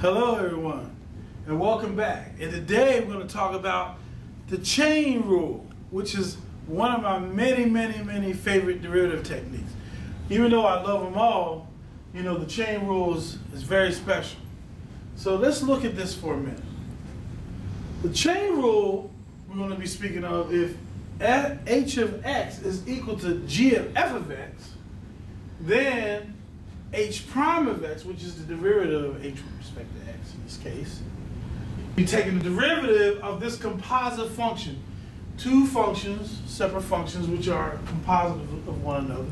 Hello, everyone, and welcome back. And today we're going to talk about the chain rule, which is one of my many, many, many favorite derivative techniques. Even though I love them all, you know, the chain rule is, is very special. So let's look at this for a minute. The chain rule we're going to be speaking of if h of x is equal to g of f of x, then h prime of x, which is the derivative of h with respect to x in this case, you're taking the derivative of this composite function. Two functions, separate functions, which are composite of, one another,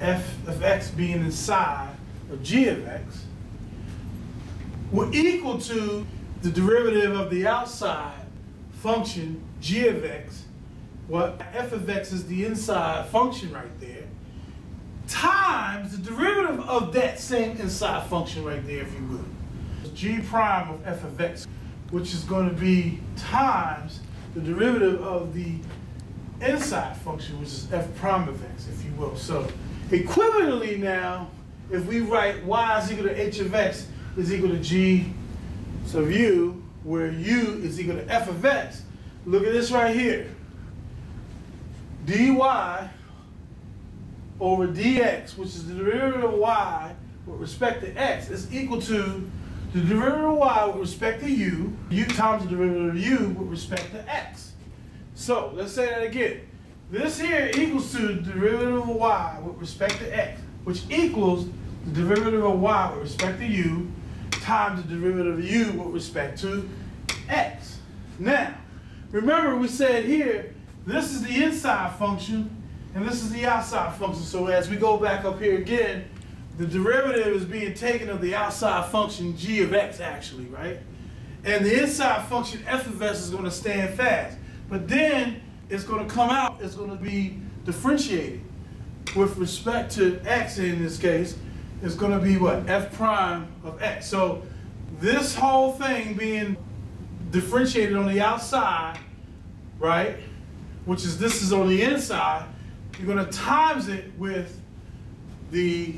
f of x being inside of g of x, will equal to the derivative of the outside function g of x, what f of x is the inside function right there, times the derivative of that same inside function right there, if you will. g prime of f of x, which is going to be times the derivative of the inside function, which is f prime of x, if you will. So equivalently now, if we write y is equal to h of x is equal to g of u, where u is equal to f of x, look at this right here. dy over dx, which is the derivative of y with respect to x, is equal to the derivative of y with respect to u, u times the derivative of u with respect to x. So let's say that again. This here equals to the derivative of y with respect to x, which equals the derivative of y with respect to u times the derivative of u with respect to x. Now, remember we said here, this is the inside function, and this is the outside function. So as we go back up here again, the derivative is being taken of the outside function g of x actually, right? And the inside function f of s is going to stand fast. But then it's going to come out, it's going to be differentiated with respect to x in this case, is going to be what? f prime of x. So this whole thing being differentiated on the outside, right, which is this is on the inside, you're going to times it with the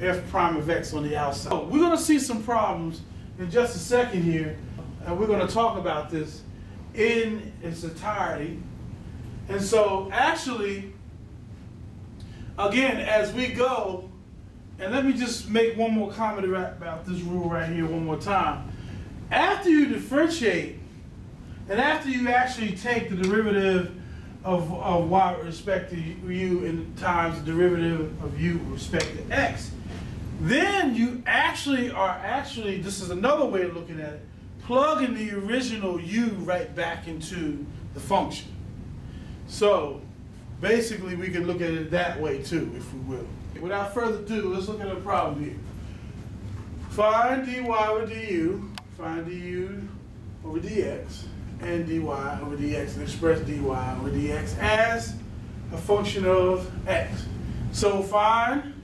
f prime of x on the outside. So we're going to see some problems in just a second here, and we're going to talk about this in its entirety. And so actually, again, as we go, and let me just make one more comment about this rule right here one more time. After you differentiate, and after you actually take the derivative of, of y with respect to u in times the derivative of u with respect to x, then you actually are actually, this is another way of looking at it, plugging the original u right back into the function. So basically we can look at it that way too, if we will. Without further ado, let's look at a problem here. Find dy over du, find du over dx, and dy over dx, and express dy over dx as a function of x. So find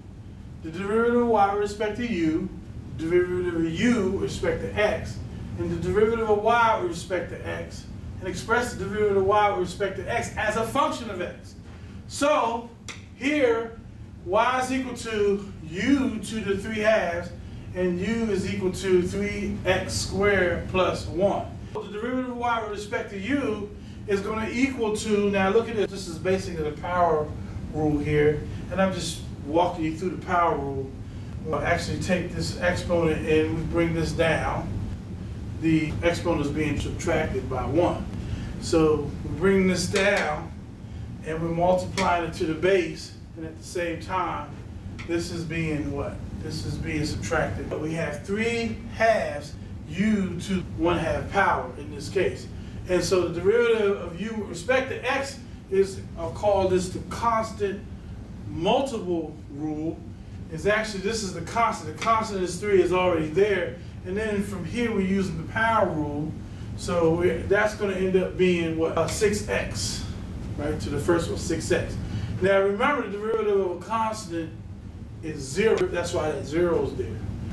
the derivative of y with respect to u, derivative of u with respect to x, and the derivative of y with respect to x, and express the derivative of y with respect to x as a function of x. So here, y is equal to u to the 3 halves, and u is equal to 3x squared plus 1. The derivative of y with respect to u is going to equal to, now look at this, this is basically the power rule here, and I'm just walking you through the power rule. We'll actually take this exponent and we bring this down. The exponent is being subtracted by 1. So we bring this down and we're multiplying it to the base, and at the same time, this is being what? This is being subtracted. But we have 3 halves u to 1 half power in this case. And so the derivative of u with respect to x is, I'll call this the constant multiple rule. Is actually, this is the constant. The constant is 3 is already there. And then from here, we're using the power rule. So that's going to end up being what? Uh, 6x, right? To the first one, 6x. Now remember, the derivative of a constant is 0. That's why that 0 is there.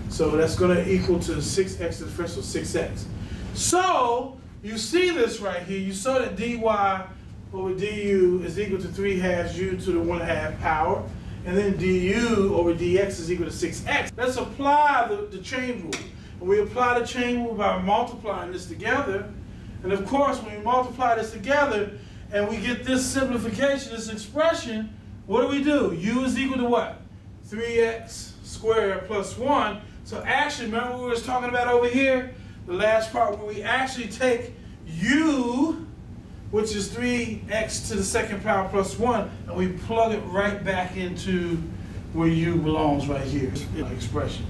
So that's going to equal to 6x to the first one, 6x. So you see this right here. You saw that dy over du is equal to 3 halves u to the 1 half power. And then du over dx is equal to 6x. Let's apply the, the chain rule. And we apply the chain rule by multiplying this together. And of course, when we multiply this together and we get this simplification, this expression, what do we do? u is equal to what? 3x squared plus 1. So actually, remember we was talking about over here? The last part where we actually take u, which is 3x to the second power plus 1, and we plug it right back into where u belongs right here expression.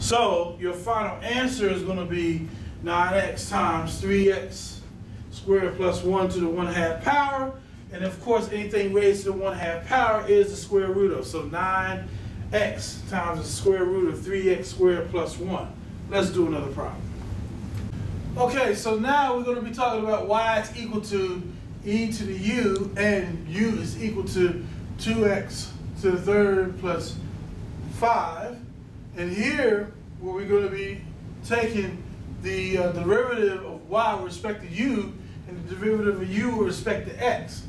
So your final answer is going to be 9x times 3x squared plus 1 to the 1 half power. And of course, anything raised to the 1 half power is the square root of. So 9x times the square root of 3x squared plus 1. Let's do another problem. Okay, so now we're going to be talking about y is equal to e to the u, and u is equal to 2x to the third plus 5. And here, where we're going to be taking the uh, derivative of y with respect to u and the derivative of u with respect to x.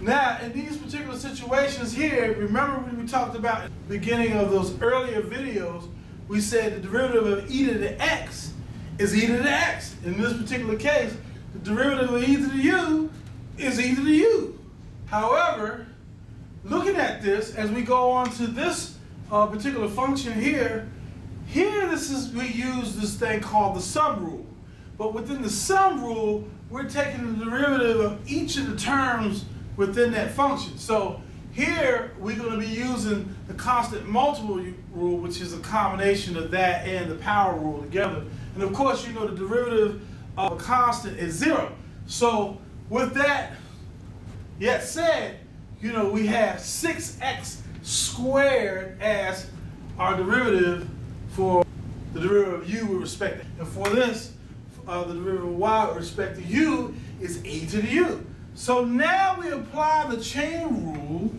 Now, in these particular situations here, remember when we talked about the beginning of those earlier videos, we said the derivative of e to the x is e to the x. In this particular case, the derivative of e to the u is e to the u. However, looking at this, as we go on to this uh, particular function here, here this is, we use this thing called the sum rule. But within the sum rule, we're taking the derivative of each of the terms within that function. So here, we're going to be using the constant multiple rule, which is a combination of that and the power rule together. And of course, you know the derivative of a constant is zero. So with that yet said, you know, we have 6x squared as our derivative for the derivative of u with respect to, and for this, uh, the derivative of y with respect to u is e to the u. So now we apply the chain rule,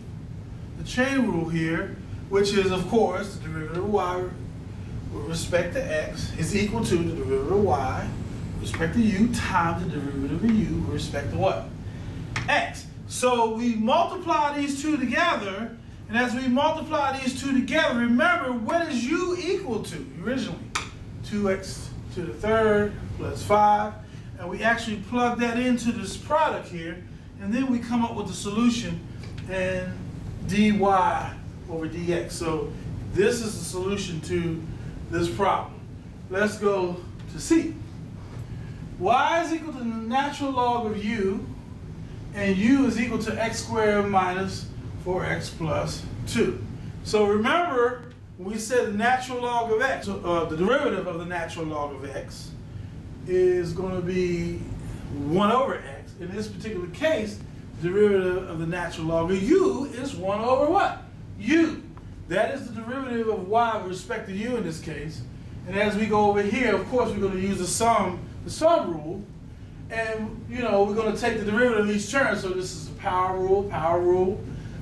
the chain rule here, which is of course the derivative of y with respect to x is equal to the derivative of y with respect to u times the derivative of u with respect to what? x. So we multiply these two together, and as we multiply these two together, remember what is u equal to originally? 2x to the third plus 5. And we actually plug that into this product here, and then we come up with the solution and dy over dx. So this is the solution to this problem. Let's go to C. y is equal to the natural log of u and u is equal to x squared minus 4x plus 2. So remember, we said the natural log of x, uh, the derivative of the natural log of x is going to be 1 over x. In this particular case, the derivative of the natural log of u is 1 over what? u. That is the derivative of y with respect to u in this case. And as we go over here, of course, we're going to use the sum, the sum rule. And, you know, we're going to take the derivative of each term. So this is the power rule, power rule.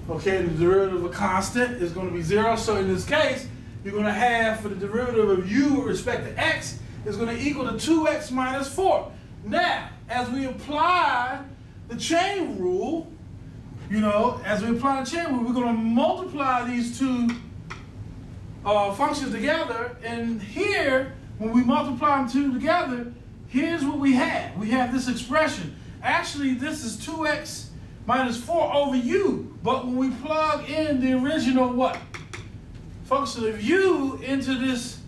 Okay, the derivative of a constant is going to be zero. So in this case, you're going to have for the derivative of u with respect to x is going to equal to 2x minus 4. Now, as we apply the chain rule, you know, as we apply the chain rule, we're going to multiply these two uh, functions together. And here, when we multiply them two together, here's what we have. We have this expression. Actually, this is 2x minus 4 over u. But when we plug in the original what? Function of u into this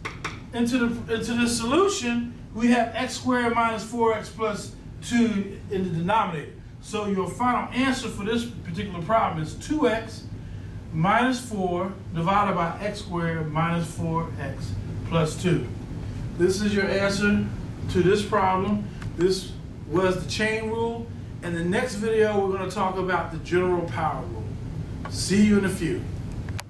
into the into this solution, we have x squared minus 4x plus 2 in the denominator. So your final answer for this particular problem is 2x minus 4 divided by x squared minus 4x plus 2. This is your answer to this problem. This was the chain rule. In the next video, we're going to talk about the general power rule. See you in a few.